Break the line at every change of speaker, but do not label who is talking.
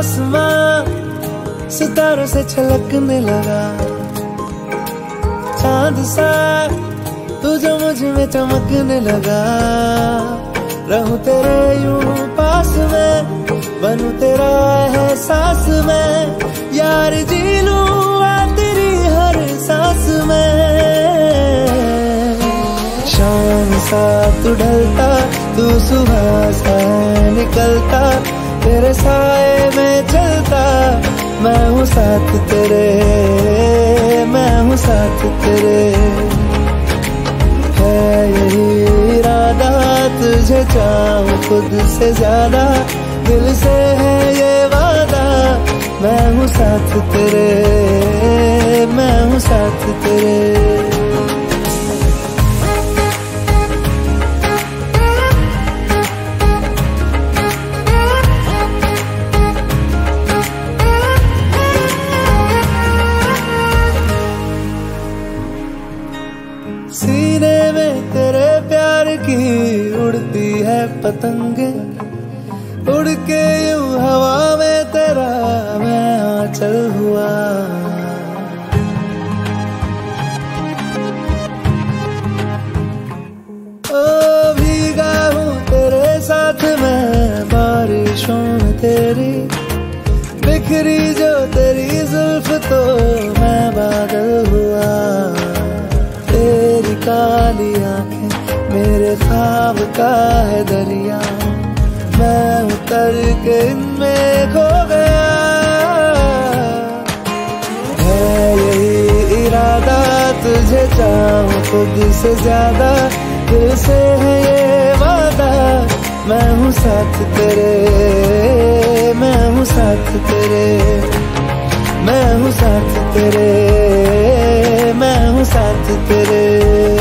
आसमां सितारों से छलकने लगा। चाँद सा तू जो मुझमें चमकने लगा। रहूँ तेरे यूँ पास में, बनू तेरा है सांस में। यार जी लूँ तेरी हर सांस में। शाम सा तू ढलता, तू सुबह सा निकलता। तेरे चलता मैं हूँ साथ तेरे, मैं हूँ साथ तेरे। है यही इरादा तुझे चाहूँ खुद से ज़्यादा। दिल से है ये वादा, मैं हूँ साथ तेरे, मैं हूँ साथ तेरे। सीने में तेरे प्यार की उड़ती है पतंगे। उड़ के यूँ हवा में तेरा मैं आंचल हुआ। ओ, भीगा हूँ तेरे साथ मैं बारिशों में तेरी। बिखरी जो तेरी जुल्फ तो काली आँखें मेरे ख्वाब का है दरिया। मैं उतर के इनमें खो गया। है यही इरादा तुझे चाहूँ, खुद से ज़्यादा दिल से है ये वादा। मैं हूँ साथ तेरे, मैं हूँ साथ तेरे, मैं हूँ साथ तेरे। मैं हूँ साथ तेरे।